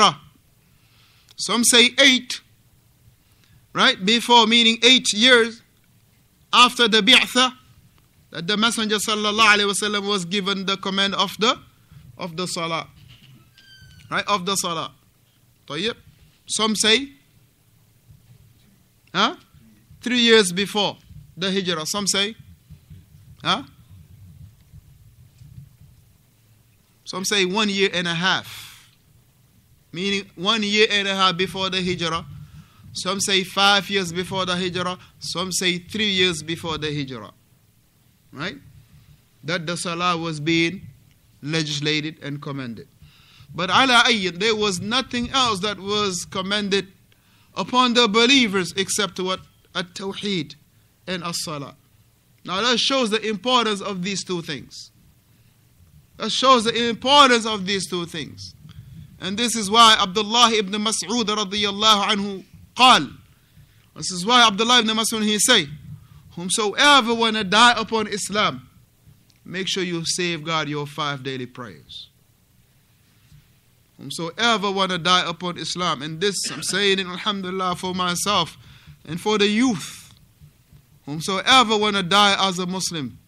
hijrah. Some say eight, right? Before, meaning eight years after the bi'tha, that the Messenger sallallahu alaihi wasallam was given the command of the of the salah, right? Of the salah. طيب. Some say, huh? Three years before the hijrah. Some say, huh? Some say one year and a half, meaning one year and a half before the hijrah. Some say five years before the hijrah. Some say three years before the hijrah. Right? That the salah was being legislated and commanded. But ala ayyin, there was nothing else that was commanded upon the believers except what? At tawheed and as salah. Now that shows the importance of these two things. That shows the importance of these two things. And this is why Abdullah ibn Mas'ud radiyallahu anhu قال This is why Abdullah ibn Mas'ud he say, Whomsoever wanna die upon Islam, make sure you safeguard your five daily prayers. Whomsoever wanna die upon Islam, and this I'm saying it Alhamdulillah for myself and for the youth. Whomsoever wanna die as a Muslim,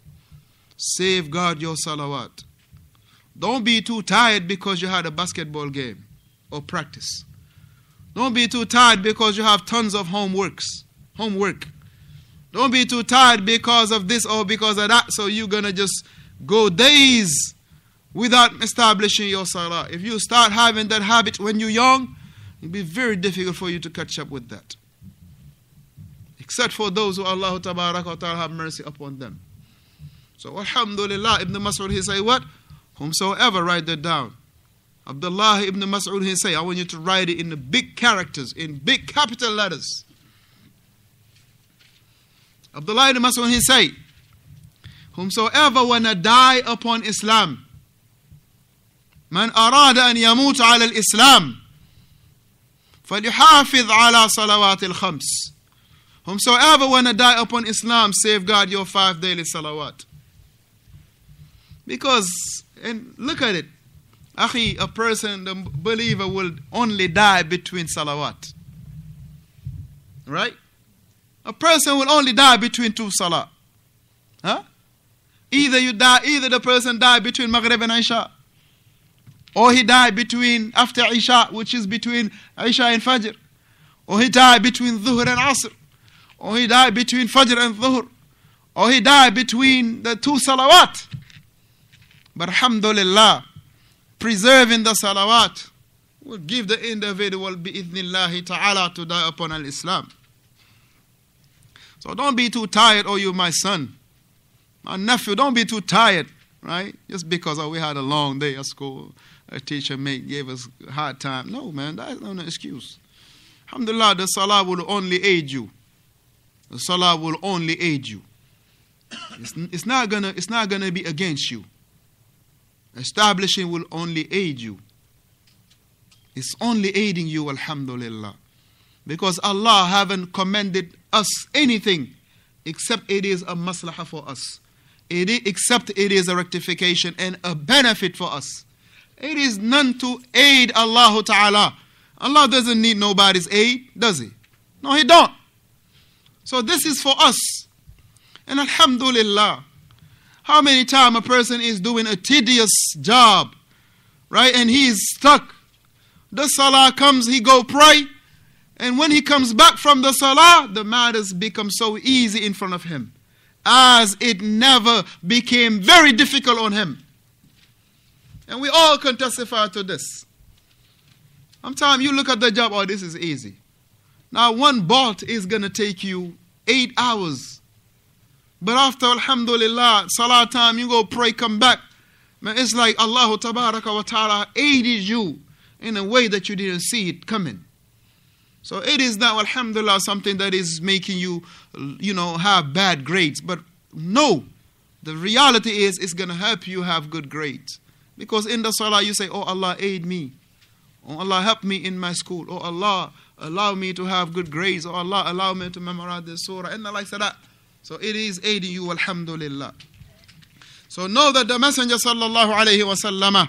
safeguard your salawat. don't be too tired because you had a basketball game or practice. Don't be too tired because you have tons of homeworks, homework. Don't be too tired because of this or because of that. So you're gonna just go days without establishing your salah. If you start having that habit when you're young, it'll be very difficult for you to catch up with that. Except for those who Allah Ta'ala have mercy upon them. So Alhamdulillah, Ibn Mas'ud he say what? Whomsoever write that down. Abdullah ibn Mas'ud he say, I want you to write it in the big characters, in big capital letters. Abdullah ibn Mas'ud he say, Whomsoever wanna die upon Islam, من أراد أن يموت على الإسلام فليحافظ على صلوات الخمس Whomsoever wanna die upon Islam, safeguard your five daily salawat. Because, and look at it, Akhi, a person, the believer will only die between salawat. Right? A person will only die between two salah. Huh? Either you die, either the person die between Maghrib and Isha. Or he died between after Isha, which is between Isha and Fajr. Or he died between Dhuhr and Asr. Or he died between Fajr and Dhuhr. Or he died between the two salawat. But alhamdulillah, preserving the salawat will give the individual bi'idhnillahi ta'ala to die upon al-Islam. So don't be too tired, oh you my son. My nephew, don't be too tired, right? Just because oh, we had a long day at school, a teacher mate gave us a hard time. No, man, that's not an excuse. Alhamdulillah, the salah will only aid you. The salah will only aid you. It's, it's, not gonna, it's not gonna be against you. Establishing will only aid you. It's only aiding you, Alhamdulillah. Because Allah haven't commanded us anything except it is a maslahah for us. It is, except it is a rectification and a benefit for us. It is none to aid Allah Ta'ala. Allah doesn't need nobody's aid, does he? No, he don't. So this is for us. And Alhamdulillah, how many times a person is doing a tedious job, right? And he is stuck. The salah comes, he go pray. And when he comes back from the salah, the matters become so easy in front of him. As it never became very difficult on him. And we all can testify to this. Sometimes you look at the job, oh, this is easy. Now, one bolt is going to take you eight hours. But after, alhamdulillah, salah time, you go pray, come back. Man, it's like Allah wa ta'ala aided you in a way that you didn't see it coming. So it is now, alhamdulillah, something that is making you, you know, have bad grades. But no, the reality is it's going to help you have good grades. Because in the salah you say, Oh Allah, aid me. Oh Allah, help me in my school. Oh Allah, allow me to have good grades. Oh Allah, allow me to memorize this surah. And the like that. So it is aiding you, alhamdulillah. So know that the Messenger sallallahu alayhi wa sallama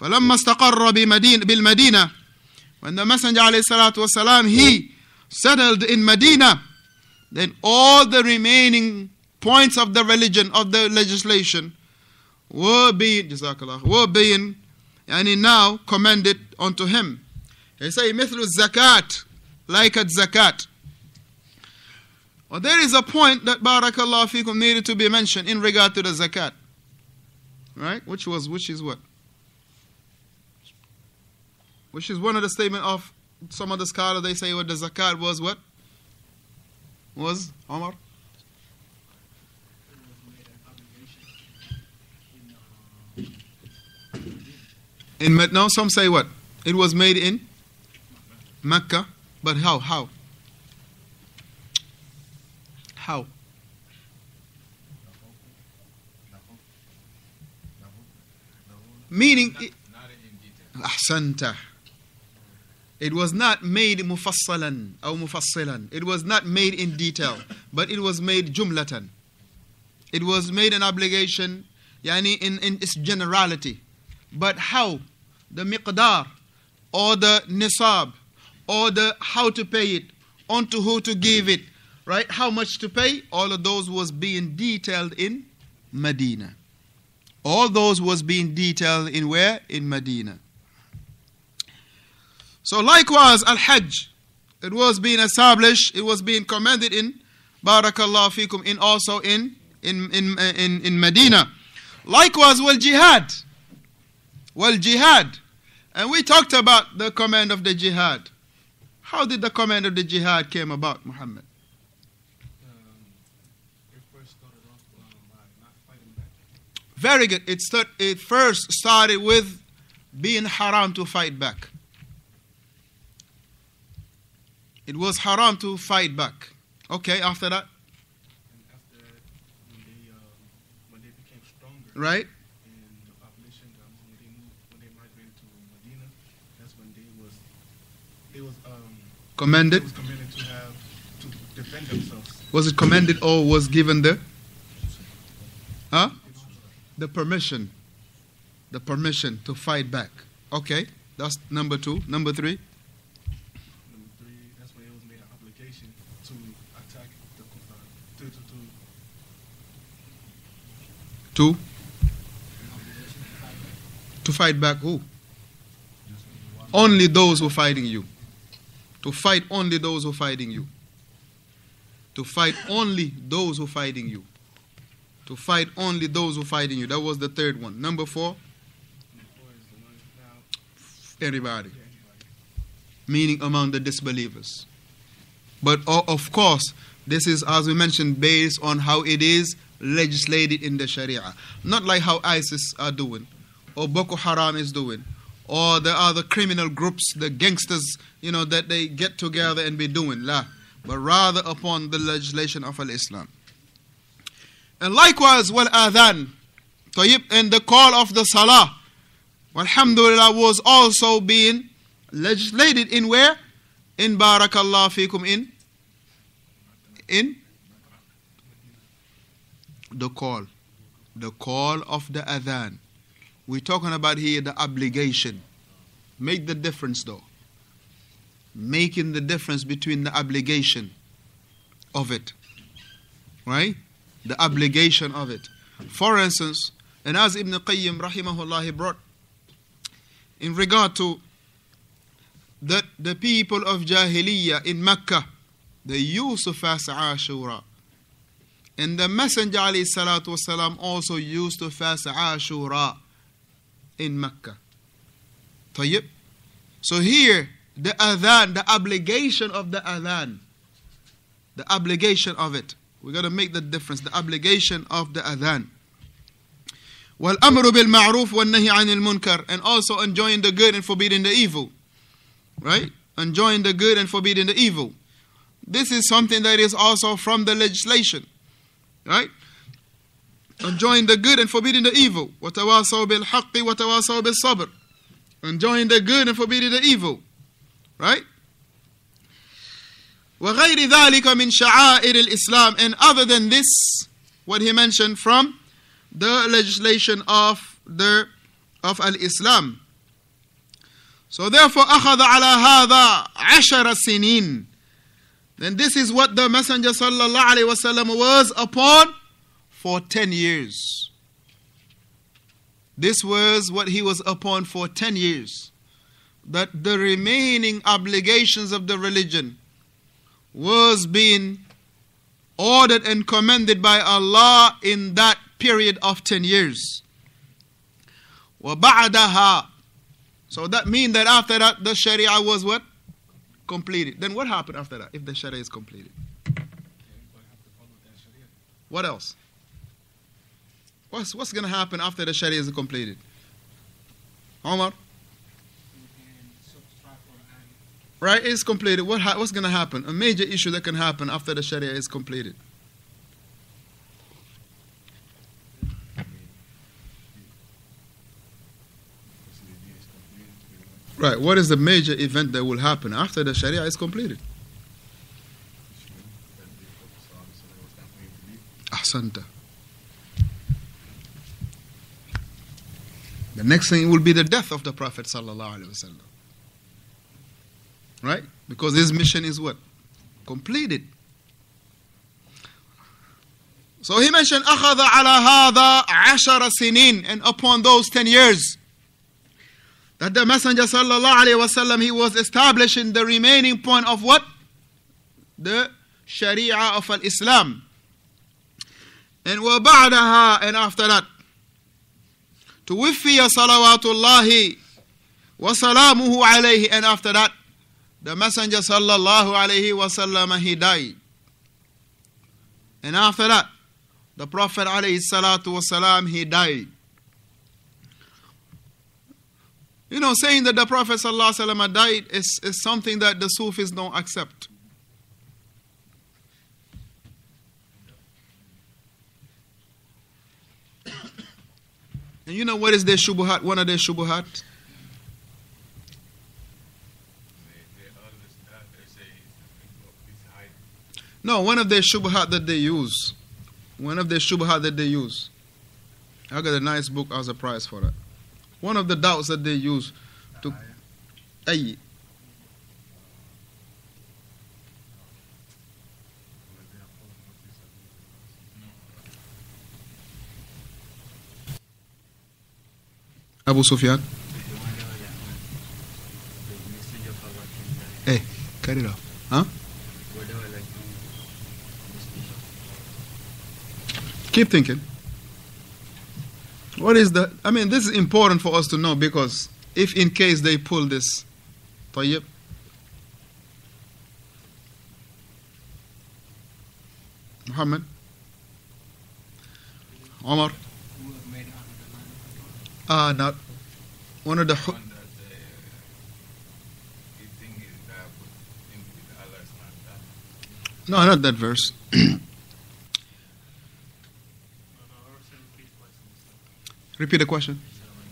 فلما استقر بمدينة بالمدينة when the Messenger والسلام, he settled in Medina, then all the remaining points of the religion, of the legislation, were being, were being, and now commended unto him. He say, مثل zakat, like at zakat. Well, there is a point that barakallah fikum needed to be mentioned in regard to the zakat. Right? Which was, which is what? Which is one of the statement of some of the scholars, they say what the zakat was what? Was, Omar? In now some say what? It was made in Mecca, but how? How? How? Meaning, Ahsanta. It was not made mufassalan or mufassilan. It was not made in detail, but it was made jumlatan. It was made an obligation, yani in, in its generality. But how? The miqdar, or the nisab, or the how to pay it, onto who to give it, right? How much to pay? All of those was being detailed in Medina. All those was being detailed in where? In Medina. So likewise, Al-Hajj, it was being established, it was being commanded in Barakallah fikum, in also in in in uh, in, in Medina. Likewise, well jihad. Well jihad. And we talked about the command of the jihad. How did the command of the jihad came about, Muhammad? Very good. It, start, it first started with being haram to fight back. It was haram to fight back. Okay, after that? After when they, um, when they became stronger, right? And the population, um, when they moved, when they migrated to Medina, that's when they was, they was um, commanded. They was commanded to have to defend themselves. Was it commanded or was given the? Huh? The permission. The permission to fight back. Okay, that's number two. Number three. To? To fight back who? Only those who are fighting you. To fight only those who are fighting you. To fight only those who are fighting you. To fight only those who are fighting you. That was the third one. Number four? Everybody. Meaning among the disbelievers. But of course, this is, as we mentioned, based on how it is legislated in the Sharia. Not like how ISIS are doing, or Boko Haram is doing, or the other criminal groups, the gangsters, you know, that they get together and be doing. La. But rather upon the legislation of Al Islam. And likewise, wal adhan, and the call of the salah, alhamdulillah, was also being legislated in where? In barakallah fikum in in the call. The call of the adhan. We're talking about here the obligation. Make the difference though. Making the difference between the obligation of it. Right? The obligation of it. For instance, and as Ibn Qayyim rahimahullah he brought in regard to that the people of Jahiliyyah in Mecca, they used to fast Ashura. And the Messenger والسلام, also used to fast Ashura in Mecca. طيب. So here, the adhan, the obligation of the adhan, the obligation of it. We got to make the difference. The obligation of the adhan. والأمر بالمعروف والنهي عن المنكر and also enjoying the good and forbidding the evil. Right? Enjoying the good and forbidding the evil. This is something that is also from the legislation. Right? Enjoying the good and forbidding the evil. وَتَوَاصَوْا بِالْحَقِّ وَتَوَاصَوْا بِالصَّبْرِ Enjoying the good and forbidding the evil. Right? وغير ذلك من شعائر الإسلام and other than this what he mentioned from the legislation of the of al-Islam So therefore, أخذ على هذا عشر سنين. Then this is what the Messenger sallallahu alaihi wasallam was upon for 10 years. This was what he was upon for 10 years. That the remaining obligations of the religion was being ordered and commanded by Allah in that period of 10 years. وَبَعْدَهَا So that means that after that the Sharia was what? Completed. Then what happened after that if the Sharia is completed? Everybody have to follow that Sharia. What else? What's, what's going to happen after the Sharia is completed? Omar? Right, it's completed. What ha- what's going to happen? A major issue that can happen after the Sharia is completed. Is Right, what is the major event that will happen after the Sharia is completed? Ahsanta. The next thing will be the death of the Prophet sallallahu alaihi wasallam. Right? Because his mission is what? Completed. So he mentioned أخذ على هذا عشر سنين and upon those 10 years that the Messenger sallallahu alaihi wasallam he was establishing the remaining point of what? The Sharia of Al-Islam. And وبعدها and after that توفي صلوات الله وسلامه عليه and after that the messenger sallallahu alaihi wasallam he died and after that the prophet alayhi salatu wasalam he died you know saying that the prophet sallallahu alaihi wasallam died is, is something that the sufis don't accept And you know what is their shubuhat? One of their shubuhat? They, they always uh, they say it's high. No, one of their shubuhat that they use. One of their shubuhat that they use. I got a nice book as a prize for that. One of the doubts that they use to. Ay, Abu Sufyan. Hey, cut it off. Huh? Keep thinking. What is the. I mean, this is important for us to know because if in case they pull this. طيب. Muhammad. Omar. Ah, not. One of the. hu- One that uh, he think is uh, put in with Allah is not that. No, not that verse. Repeat the question.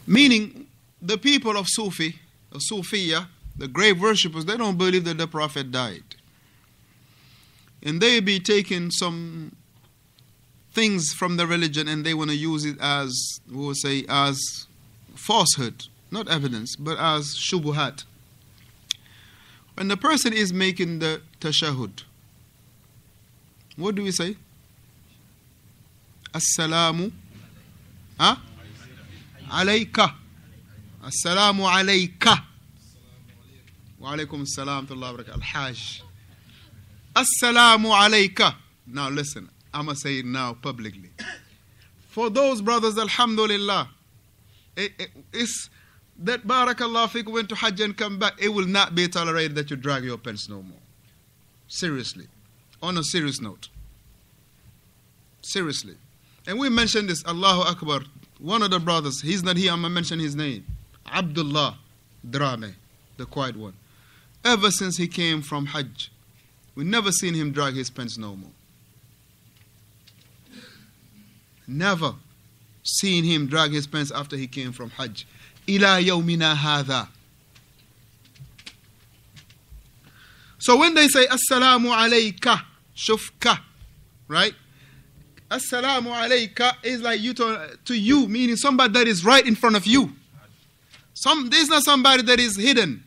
Meaning, the people of Sufi, of Sufiya, the grave worshippers, they don't believe that the Prophet died. And they be taking some things from the religion and they want to use it as, we will say, as falsehood, not evidence, but as shubuhat. When the person is making the tashahud, what do we say? Assalamu huh? Alayka. Wa alaykum assalam wa rahmatullahi wa barakatuh. Al-Hajj. Assalamu alayka. Now listen, I'm to say it now publicly. For those brothers, alhamdulillah, it, it, it's that barakallah fiqh went to Hajj and come back, it will not be tolerated that you drag your pants no more. Seriously. On a serious note. Seriously. And we mentioned this, Allahu Akbar. One of the brothers, he's not here, I'm going to mention his name. Abdullah Drame, the quiet one. Ever since he came from Hajj, we never seen him drag his pants no more. Never seen him drag his pants after he came from Hajj. Ila yawmina hadha. So when they say Assalamu alayka, shufka, right? Assalamu alayka is like you to, to you, meaning somebody that is right in front of you. Some, there's not somebody that is hidden.